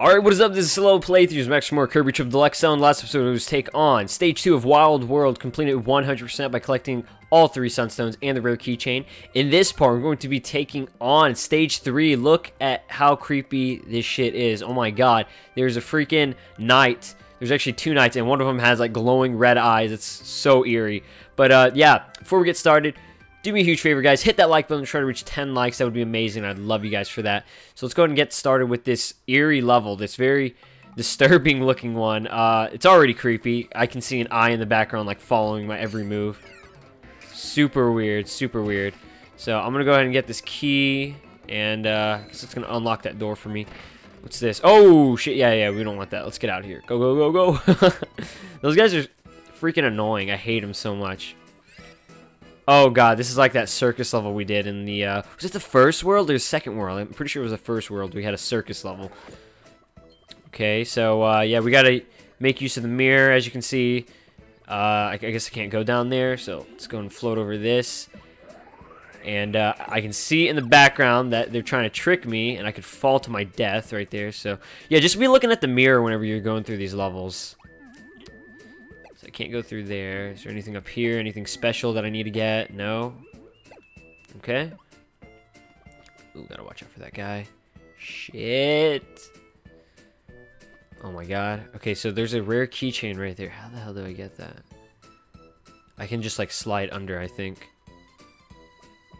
Alright, what is up? This is Slow Playthroughs, Max more Kirby Triple Deluxe Sound. Last episode was Take On. Stage 2 of Wild World completed 100% by collecting all three Sunstones and the rare keychain. In this part, we're going to be taking on Stage 3. Look at how creepy this shit is. Oh my god. There's a freaking knight. There's actually two knights, and one of them has like glowing red eyes. It's so eerie. But uh, yeah, before we get started, do me a huge favor, guys. Hit that like button. Try to reach 10 likes. That would be amazing. I'd love you guys for that. So let's go ahead and get started with this eerie level. This very disturbing looking one. Uh, it's already creepy. I can see an eye in the background like following my every move. Super weird. Super weird. So I'm going to go ahead and get this key. And uh, it's going to unlock that door for me. What's this? Oh, shit. Yeah, yeah. We don't want that. Let's get out of here. Go, go, go, go. Those guys are freaking annoying. I hate them so much. Oh god, this is like that circus level we did in the, uh, was it the first world or the second world? I'm pretty sure it was the first world. We had a circus level. Okay, so, uh, yeah, we gotta make use of the mirror, as you can see. Uh, I, I guess I can't go down there, so let's go and float over this. And, uh, I can see in the background that they're trying to trick me, and I could fall to my death right there, so... Yeah, just be looking at the mirror whenever you're going through these levels. I can't go through there. Is there anything up here? Anything special that I need to get? No? Okay. Ooh, gotta watch out for that guy. Shit. Oh my god. Okay, so there's a rare keychain right there. How the hell do I get that? I can just like slide under, I think.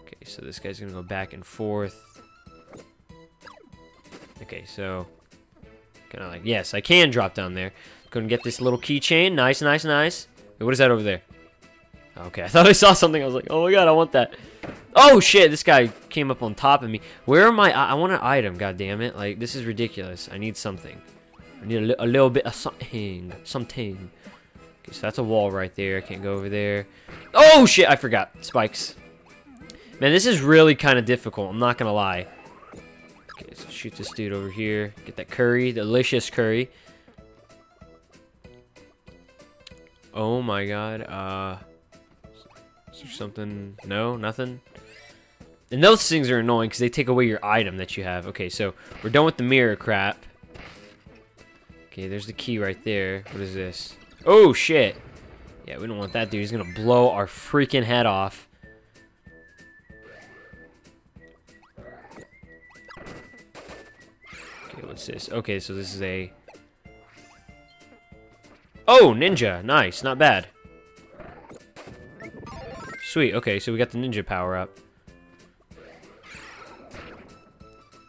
Okay, so this guy's gonna go back and forth. Okay, so kind of like yes, I can drop down there. And get this little keychain. Nice, nice, nice. Wait, what is that over there? Okay, I thought I saw something. I was like, oh my god, I want that. Oh shit, this guy came up on top of me. Where am I? I want an item, god damn it. Like, this is ridiculous. I need something. I need a, li a little bit of something. Something. Okay, so that's a wall right there. I can't go over there. Oh shit, I forgot. Spikes. Man, this is really kind of difficult. I'm not to lie. Okay, so shoot this dude over here. Get that curry. Delicious curry. Oh my god, uh... Is there something? No? Nothing? And those things are annoying because they take away your item that you have. Okay, so we're done with the mirror crap. Okay, there's the key right there. What is this? Oh, shit! Yeah, we don't want that dude. He's gonna blow our freaking head off. Okay, what's this? Okay, so this is a Oh, ninja. Nice. Not bad. Sweet. Okay, so we got the ninja power up.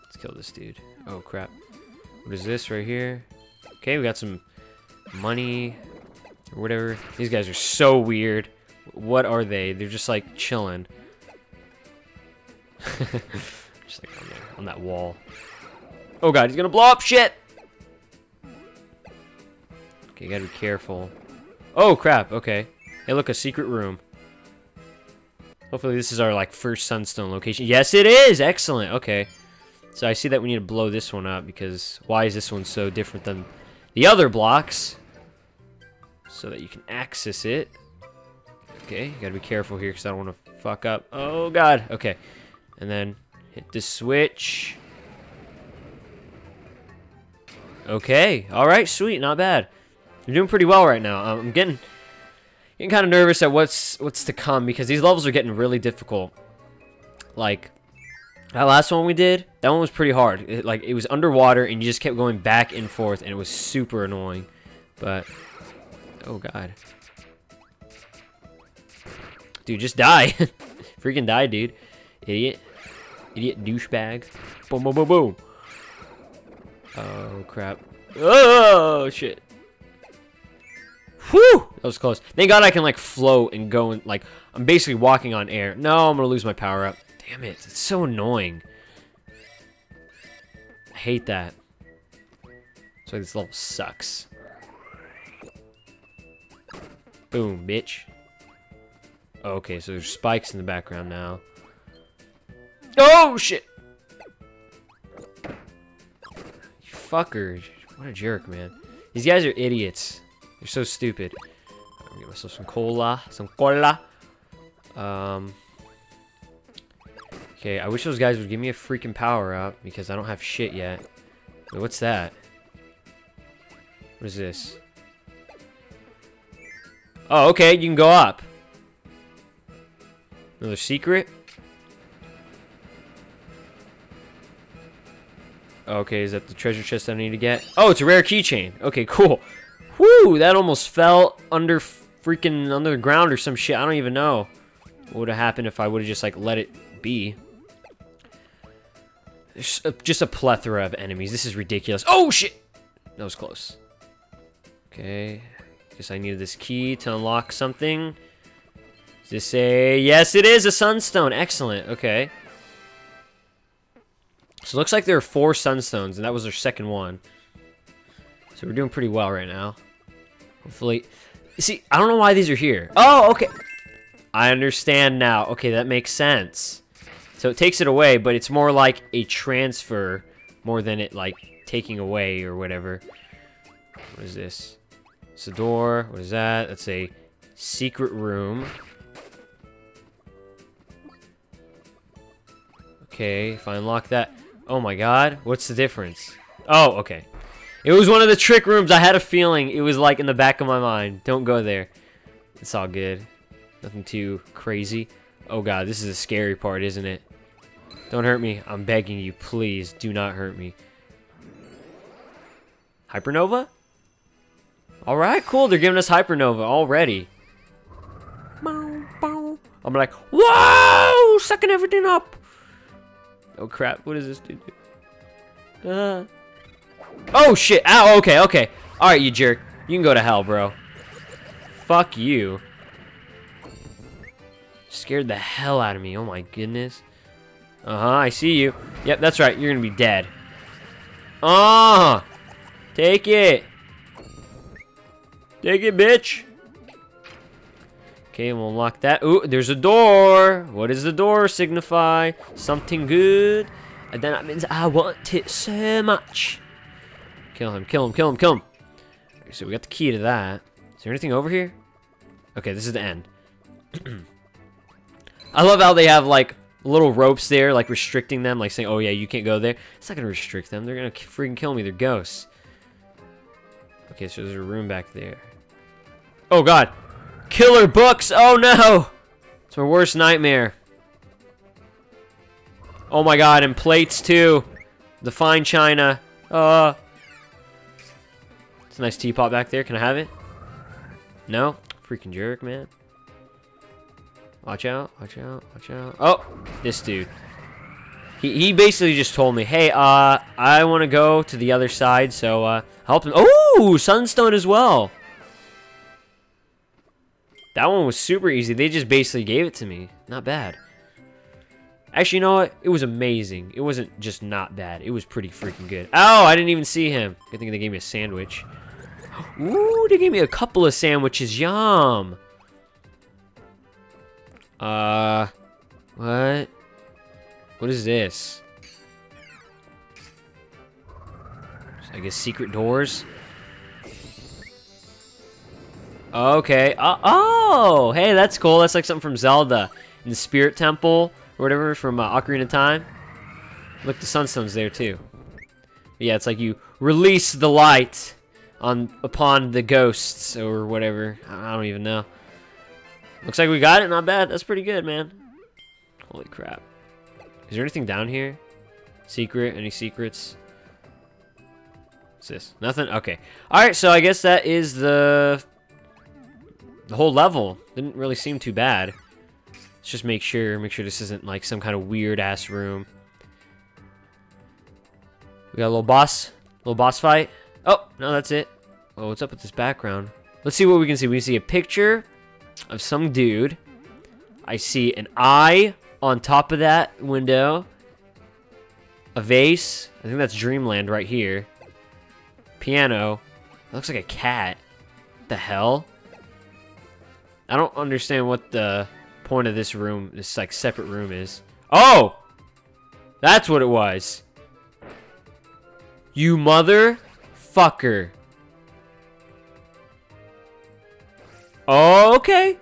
Let's kill this dude. Oh, crap. What is this right here? Okay, we got some money or whatever. These guys are so weird. What are they? They're just like chilling. just like on, there, on that wall. Oh god, he's gonna blow up shit! Okay, you gotta be careful. Oh, crap. Okay. Hey, look, a secret room. Hopefully this is our, like, first sunstone location. Yes, it is! Excellent. Okay. So I see that we need to blow this one up because why is this one so different than the other blocks? So that you can access it. Okay, you gotta be careful here because I don't want to fuck up. Oh, God. Okay. And then hit the switch. Okay. Alright, sweet. Not bad. You're doing pretty well right now. Um, I'm getting getting kind of nervous at what's what's to come because these levels are getting really difficult. Like that last one we did, that one was pretty hard. It, like it was underwater and you just kept going back and forth and it was super annoying. But oh god. Dude, just die. Freaking die, dude. Idiot. Idiot douchebag. Boom, boom, boom, boom. Oh, crap. Oh, shit. Whew! That was close. Thank God I can, like, float and go and, like, I'm basically walking on air. No, I'm gonna lose my power up. Damn it. It's so annoying. I hate that. So this level sucks. Boom, bitch. okay, so there's spikes in the background now. Oh, shit! You fucker. What a jerk, man. These guys are idiots. You're so stupid. I'm gonna get myself some cola. Some cola. Um. Okay, I wish those guys would give me a freaking power up because I don't have shit yet. Wait, what's that? What is this? Oh, okay, you can go up. Another secret? Okay, is that the treasure chest I need to get? Oh, it's a rare keychain. Okay, cool. Whoo, that almost fell under freaking under the ground or some shit. I don't even know what would have happened if I would have just like let it be. There's just a plethora of enemies. This is ridiculous. Oh, shit! That was close. Okay. Guess I needed this key to unlock something. Is this a... Yes, it is a sunstone. Excellent. Okay. So it looks like there are four sunstones, and that was our second one. So we're doing pretty well right now. Hopefully... See, I don't know why these are here. Oh, okay. I understand now. Okay, that makes sense. So it takes it away, but it's more like a transfer more than it like taking away or whatever. What is this? It's a door. What is that? That's a secret room. Okay, if I unlock that. Oh my god, what's the difference? Oh, okay. It was one of the trick rooms. I had a feeling it was like in the back of my mind. Don't go there. It's all good. Nothing too crazy. Oh god, this is the scary part, isn't it? Don't hurt me. I'm begging you. Please, do not hurt me. Hypernova? Alright, cool. They're giving us Hypernova already. I'm like, whoa! Sucking everything up! Oh crap, what does this dude do? Uh. Oh shit! Ow, okay, okay. Alright, you jerk. You can go to hell, bro. Fuck you. Scared the hell out of me. Oh my goodness. Uh-huh, I see you. Yep, that's right. You're gonna be dead. Ah! Uh, take it! Take it, bitch! Okay, we'll unlock that. Ooh, there's a door! What does the door signify? Something good? And then that means I want it so much. Kill him, kill him, kill him, kill him. So we got the key to that. Is there anything over here? Okay, this is the end. I love how they have, like, little ropes there, like restricting them, like saying, oh yeah, you can't go there. It's not to restrict them. They're to freaking kill me. They're ghosts. Okay, so there's a room back there. Oh god. Killer books. Oh no. It's my worst nightmare. Oh my god, and plates too. The fine china. Uh. Nice teapot back there. Can I have it? No? Freaking jerk, man. Watch out, watch out, watch out. Oh, this dude. He, he basically just told me, hey, uh, I want to go to the other side, so, uh, help him. Oh, Sunstone as well. That one was super easy. They just basically gave it to me. Not bad. Actually, you know what? It was amazing. It wasn't just not bad. It was pretty freaking good. Oh, I didn't even see him. Good thing they gave me a sandwich. Ooh, they gave me a couple of sandwiches. Yum. Uh, what? What is this? I guess secret doors. Okay. Uh, oh, hey, that's cool. That's like something from Zelda in the Spirit Temple or whatever from uh, Ocarina of Time. Look, the sunstone's there too. Yeah, it's like you release the light on upon the ghosts or whatever. I don't even know. Looks like we got it. Not bad. That's pretty good, man. Holy crap. Is there anything down here? Secret? Any secrets? What's this? Nothing? Okay. Alright, so I guess that is the... The whole level. Didn't really seem too bad. Let's just make sure. Make sure this isn't like some kind of weird-ass room. We got a little boss. Little boss fight. Oh, no, that's it. Oh, what's up with this background? Let's see what we can see. We see a picture of some dude. I see an eye on top of that window. A vase. I think that's Dreamland right here. Piano. That looks like a cat. The hell? I don't understand what the point of this room, this like separate room is. Oh! That's what it was. You motherfucker. Okay.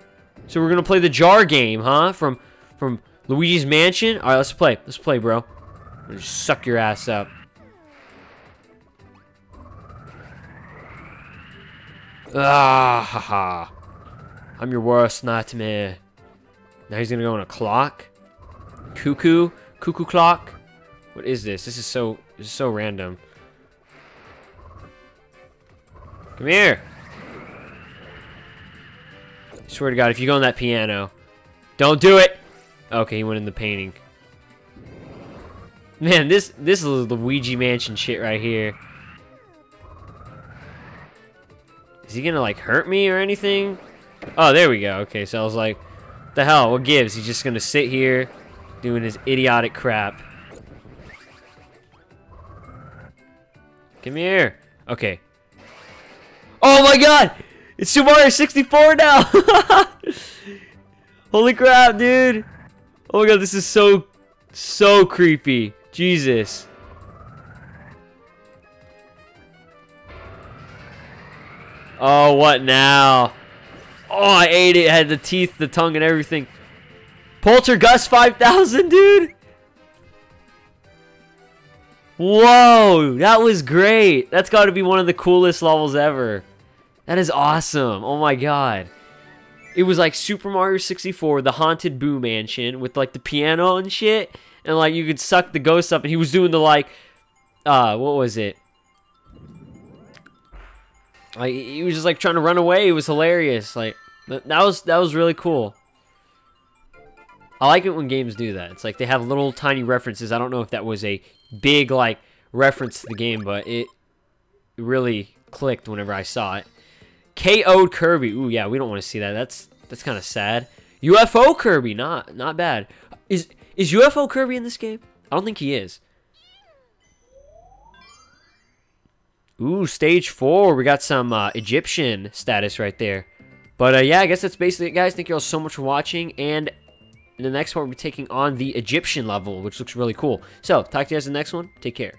So we're gonna play the jar game, huh? From from Luigi's Mansion. All right, let's play. Let's play, bro. Just suck your ass up. Ah, ha, ha. I'm your worst nightmare. Now he's gonna go on a clock. Cuckoo, cuckoo clock. What is this? This is so, this is so random. Come here. I swear to God, if you go on that piano, don't do it. Okay, he went in the painting. Man, this this is the Luigi Mansion shit right here. Is he gonna like hurt me or anything? Oh, there we go. Okay, so I was like, the hell? What gives? He's just gonna sit here doing his idiotic crap. Come here. Okay. Oh my god! It's Super Mario 64 now! Holy crap, dude! Oh my god, this is so, so creepy. Jesus. Oh, what now? Oh, I ate it. it had the teeth, the tongue, and everything. Poltergust 5000, dude! Whoa, that was great. That's got to be one of the coolest levels ever. That is awesome. Oh my god. It was like Super Mario 64, the Haunted Boo Mansion with like the piano and shit. And like you could suck the ghost up and he was doing the like, uh, what was it? Like he was just like trying to run away. It was hilarious. Like that was that was really cool. I like it when games do that. It's like they have little tiny references. I don't know if that was a big like reference to the game, but it really clicked whenever I saw it. KO'd Kirby. Ooh, yeah, we don't want to see that. That's that's kind of sad. UFO Kirby, not not bad. Is is UFO Kirby in this game? I don't think he is. Ooh, stage four. We got some uh, Egyptian status right there. But uh, yeah, I guess that's basically it, guys. Thank you all so much for watching. And in the next one, we'll be taking on the Egyptian level, which looks really cool. So, talk to you guys in the next one. Take care.